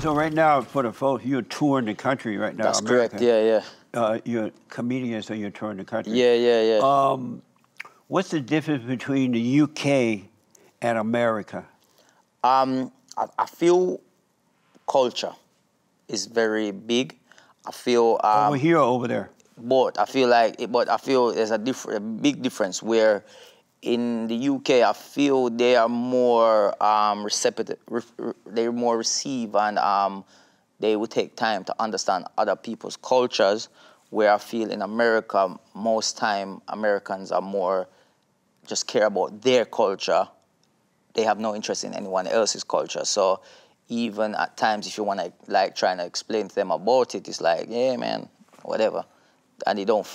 So right now, for the folks, you're touring the country right now. That's America. correct. Yeah, yeah. Uh, you're comedian, so you're touring the country. Yeah, yeah, yeah. Um, what's the difference between the UK and America? Um, I, I feel culture is very big. I feel um, over here or over there? But I feel like, but I feel there's a different, a big difference where in the UK, I feel they are more um, receptive, re, re, they're more receive and um, they will take time to understand other people's cultures. Where I feel in America, most time Americans are more just care about their culture. They have no interest in anyone else's culture. So even at times, if you want to like trying to explain to them about it, it's like, yeah, man, whatever and they don't.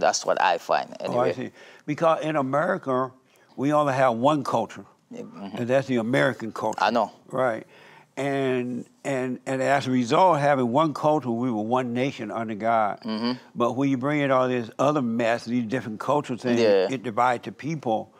That's what I find. Anyway. Oh, I see. Because in America, we only have one culture, mm-hmm. and that's the American culture. I know. Right. And and and as a result of having one culture, we were one nation under God. Mm-hmm. But when you bring in all this other mess, these different cultures, and yeah. it divides the people.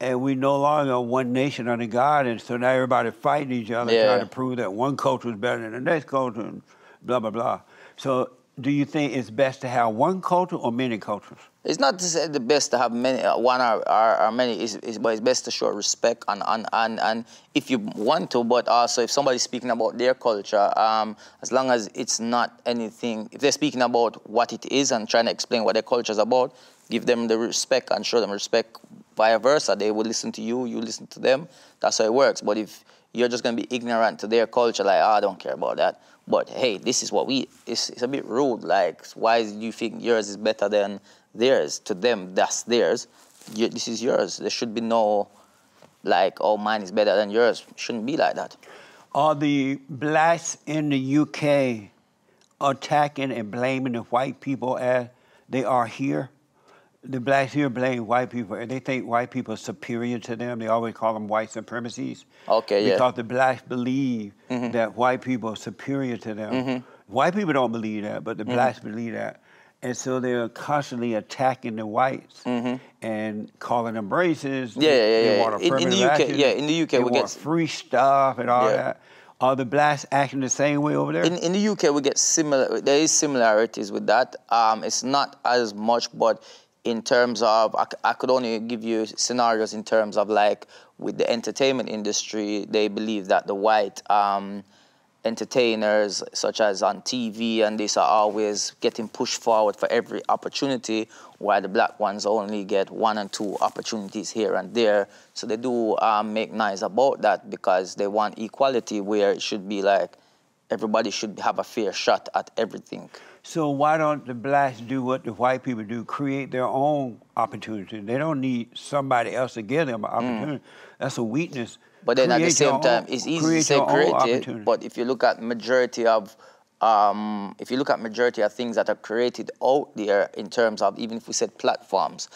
And we no longer one nation under God, and so now everybody fighting each other, yeah. trying to prove that one culture is better than the next culture, and blah blah blah. So do you think it's best to have one culture or many cultures? It's not to say the best to have many, uh, one or, or, or many, it's, it's, but it's best to show respect and, and, and, and if you want to, but also if somebody's speaking about their culture, um, as long as it's not anything, if they're speaking about what it is and trying to explain what their culture is about, give them the respect and show them respect. Vice versa, they will listen to you, you listen to them. That's how it works. But if you're just going to be ignorant to their culture, like, oh, I don't care about that but hey, this is what we, it's, it's a bit rude. Like, why do you think yours is better than theirs? To them, that's theirs. You, this is yours. There should be no, like, oh, mine is better than yours. It shouldn't be like that. Are the blacks in the UK attacking and blaming the white people as they are here? The blacks here blame white people. And they think white people are superior to them. They always call them white supremacies. Okay, yeah. Because the blacks believe mm-hmm. that white people are superior to them. Mm-hmm. White people don't believe that, but the mm-hmm. blacks believe that. And so they're constantly attacking the whites mm-hmm. and calling them racist. Yeah, yeah, yeah. They want in, in, the UK, action. yeah, in the UK, they we want get free stuff and all yeah. that. Are the blacks acting the same way over there? In, in the UK, we get similar. There is similarities with that. Um, it's not as much, but in terms of, I, I, could only give you scenarios in terms of like with the entertainment industry, they believe that the white um, entertainers, such as on TV and this, are always getting pushed forward for every opportunity, while the black ones only get one and two opportunities here and there. So they do um, make noise about that because they want equality where it should be like everybody should have a fair shot at everything. So why don't the blacks do what the white people do? Create their own opportunity. They don't need somebody else to give them an mm. opportunity. Mm. That's a weakness. But then create at the same time, own, it's easy to say create but if you look at majority of um, if you look at majority of things that are created out there in terms of even if we said platforms,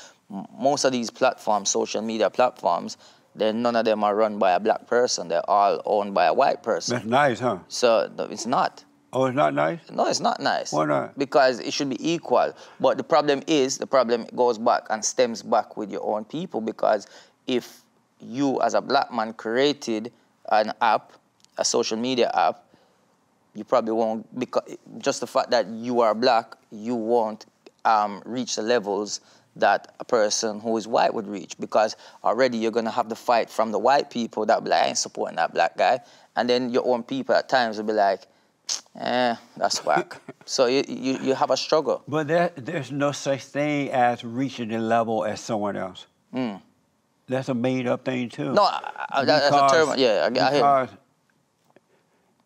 most of these platforms, social media platforms, then none of them are run by a black person. They're all owned by a white person. That's nice, huh? So it's not. Oh, it's not nice? No, it's not nice. Why not? Because it should be equal. But the problem is, the problem goes back and stems back with your own people because if you as a black man created an app, a social media app, you probably won't, because just the fact that you are black, you won't um, reach the levels that a person who is white would reach because already you're going to have the fight from the white people that be like, I ain't supporting that black guy. And then your own people at times will be like, Eh, that's whack. so you, you, you have a struggle. But there, there's no such thing as reaching the level as someone else. Mm. That's a made up thing too. No, I, that's a term. Yeah, I, because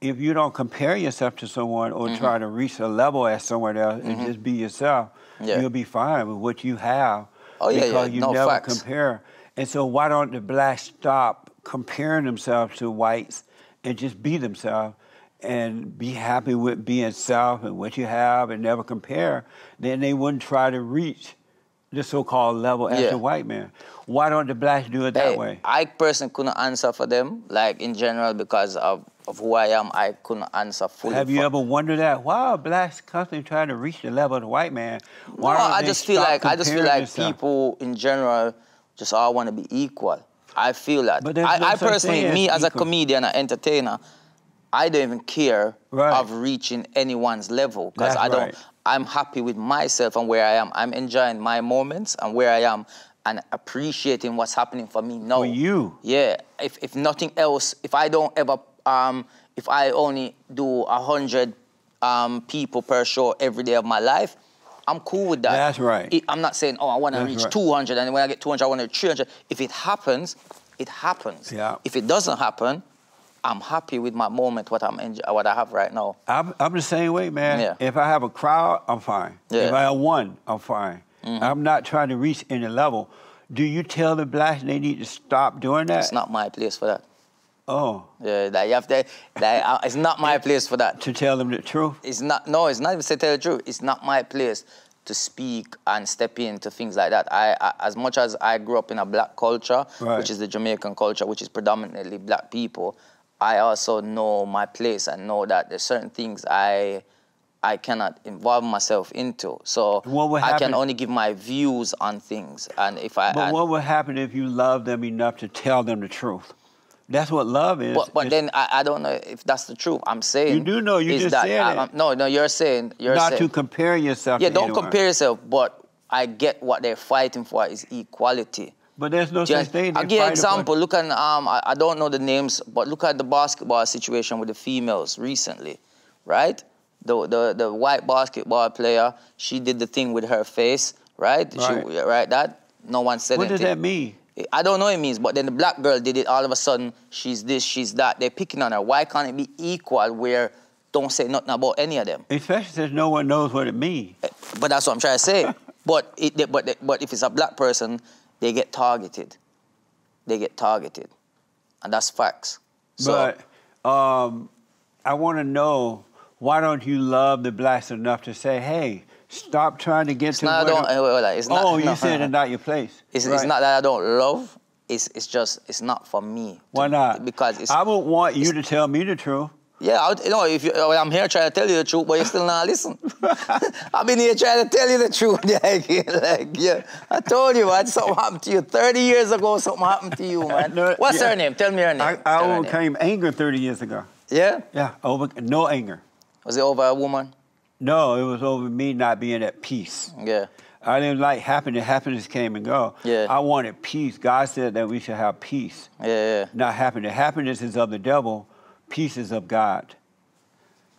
if you don't compare yourself to someone or mm-hmm. try to reach a level as someone else mm-hmm. and just be yourself, yeah. you'll be fine with what you have. Oh yeah, because yeah. you no never facts. compare. And so why don't the blacks stop comparing themselves to whites and just be themselves? And be happy with being self and what you have and never compare, then they wouldn't try to reach the so-called level as yeah. the white man. Why don't the blacks do it that way? I personally couldn't answer for them, like in general, because of, of who I am, I couldn't answer fully. Have you ever wondered that? Why are blacks constantly trying to reach the level of the white man? Why no, I just feel like I just feel like people in general just all want to be equal. I feel that. But I, no I personally, me equal. as a comedian, an entertainer, I don't even care right. of reaching anyone's level because I don't. Right. I'm happy with myself and where I am. I'm enjoying my moments and where I am and appreciating what's happening for me now. For you. Yeah. If, if nothing else, if I don't ever, um, if I only do a hundred um, people per show every day of my life, I'm cool with that. That's right. I'm not saying, oh, I want to reach right. 200, and when I get 200, I want to reach 300. If it happens, it happens. Yeah. If it doesn't happen, I'm happy with my moment, what I'm enjoy, what I have right now. I'm, I'm the same way, man. Yeah. If I have a crowd, I'm fine. Yeah. If I have one, I'm fine. Mm-hmm. I'm not trying to reach any level. Do you tell the blacks they need to stop doing that? It's not my place for that. Oh. Yeah, that you have to. That, uh, it's not my place for that. To tell them the truth. It's not. No, it's not even to tell the truth. It's not my place to speak and step into things like that. I, I as much as I grew up in a black culture, right. which is the Jamaican culture, which is predominantly black people, I also know my place and know that there's certain things I I cannot involve myself into. So I can only give my views on things. And if I But what would happen if you love them enough to tell them the truth? That's what love is. But, but then I, I, don't know if that's the truth. I'm saying you do know. You just that, said I, it. No, no, you're saying you're not saying, to compare yourself. Yeah, don't anyone. compare yourself. But I get what they're fighting for is equality. But there's no such thing. I'll give you an example. Look at um, I, I don't know the names, but look at the basketball situation with the females recently, right? The the the white basketball player, she did the thing with her face, right? Right. She, right. That no one said what anything. What does that mean? I don't know what it means, but then the black girl did it. All of a sudden, she's this, she's that. They're picking on her. Why can't it be equal? Where don't say nothing about any of them. Especially since no one knows what it means. Eh, but that's what I'm trying to say. but it, but but if it's a black person, they get targeted. They get targeted, and that's facts. So, but um, I want to know why don't you love the blacks enough to say, hey, Stop trying to get it's to. Not, I don't, where, it's not, oh, you no, said it's not your place. It's, right. it's not that I don't love. It's it's just it's not for me. Why not? Because it's. I would want you to tell me the truth. Yeah, I, you know, if you, uh, I'm here trying to tell you the truth, but you still not listen. I've been here trying to tell you the truth. like, like, yeah, I told you, man, something happened to you 30 years ago. Something happened to you, man. no, What's yeah. her name? Tell me her name. I, I overcame anger 30 years ago. Yeah. Yeah, over no anger. Was it over a woman? No, it was over me not being at peace. Yeah. I didn't like happiness. Happiness came and go. Yeah. I wanted peace. God said that we should have peace. Yeah, yeah. Not happiness. Happiness is of the devil. Peace is of God.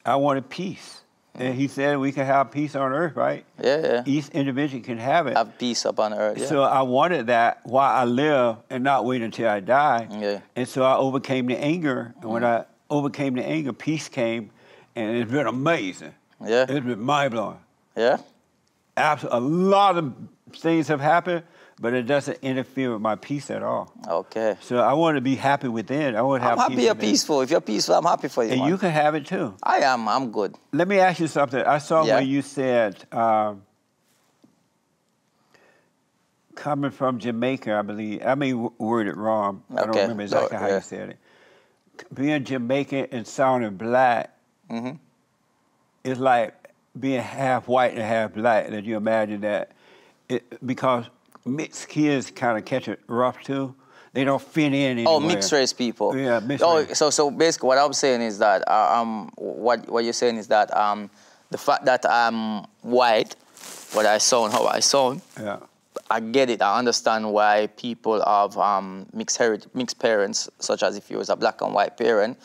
I wanted peace. Mm. And he said we can have peace on earth, right? Yeah, yeah. Each individual can have it. Have peace upon earth. Yeah. So I wanted that while I live and not wait until I die. Yeah. And so I overcame the anger. And when mm. I overcame the anger, peace came, and it's been amazing. Yeah. It's been mind blowing. Yeah. Absolutely. A lot of things have happened, but it doesn't interfere with my peace at all. Okay. So I want to be happy within. I want to have I'm happy you're peaceful. If you're peaceful, I'm happy for you. And man. you can have it too. I am. I'm good. Let me ask you something. I saw yeah. where you said, um, coming from Jamaica, I believe. I may word it wrong. Okay. I don't remember exactly how yeah. you said it. Being Jamaican and sounding black. Mm-hmm it's like being half white and half black. That you imagine that, it, because mixed kids kind of catch it rough too. They don't fit in anywhere. Oh, mixed race people. Yeah, mixed oh, race. so so basically, what I'm saying is that uh, um, what what you're saying is that um, the fact that I'm white, what I saw how I saw. Yeah. I get it. I understand why people of um, mixed heritage, mixed parents, such as if you was a black and white parent.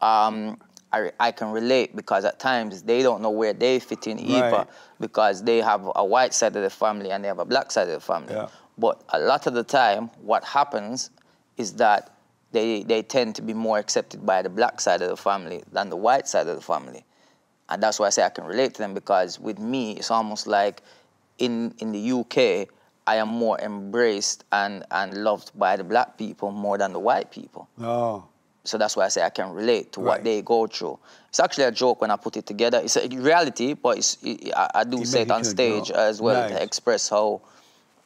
Um, I, I can relate because at times they don't know where they fit in either right. because they have a white side of the family and they have a black side of the family. Yeah. But a lot of the time, what happens is that they, they tend to be more accepted by the black side of the family than the white side of the family. And that's why I say I can relate to them because with me, it's almost like in, in the UK, I am more embraced and, and loved by the black people more than the white people. Oh. So that's why I say I can relate to right. what they go through. It's actually a joke when I put it together. It's a reality, but it, I, I, do you say it on stage as well nice. to express how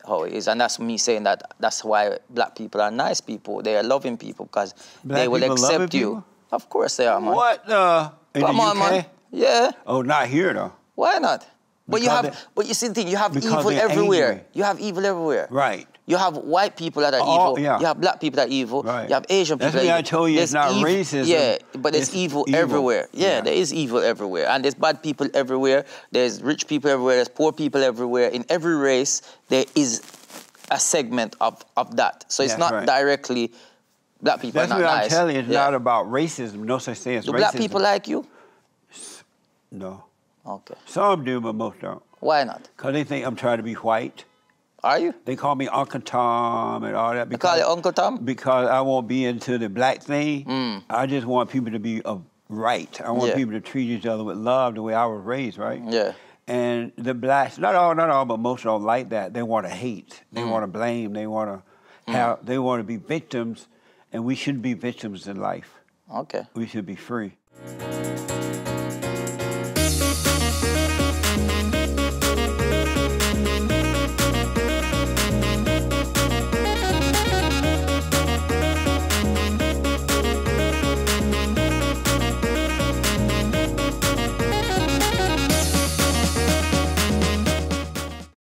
how it is, and that's me saying that that's why black people are nice people. They are loving people because they will accept you. People? Of course they are, man. What? Uh, Come on, UK? man. Yeah. Oh, not here though. Why not? But you have, but you see the thing, you have evil everywhere. Angry. You have evil everywhere. Right. You have white people that are oh, evil. Yeah. You have black people that are evil. Right. You have Asian people. That's why I told you there's it's not evil, racism. Yeah, but there's evil, evil, everywhere. Yeah, yeah, there is evil everywhere, and there's bad people everywhere. There's rich people everywhere. There's poor people everywhere. In every race, there is a segment of, of that. So it's not right. directly black people. That's what nice. I'm telling you. It's yeah. not about racism. No such thing as do racism. black people like you? No. Okay. Some do, but most don't. Why not? Because they think I'm trying to be white. Are you? They call me Uncle Tom and all that. Because, they call you Uncle Tom? Because I won't be into the black thing. Mm. I just want people to be uh, right. I want yeah. people to treat each other with love the way I was raised, right? Yeah. And the blacks, not all, not all, but most don't like that. They want to hate. They mm. want to blame. They want to mm. have. They want to be victims, and we shouldn't be victims in life. Okay. We should be free.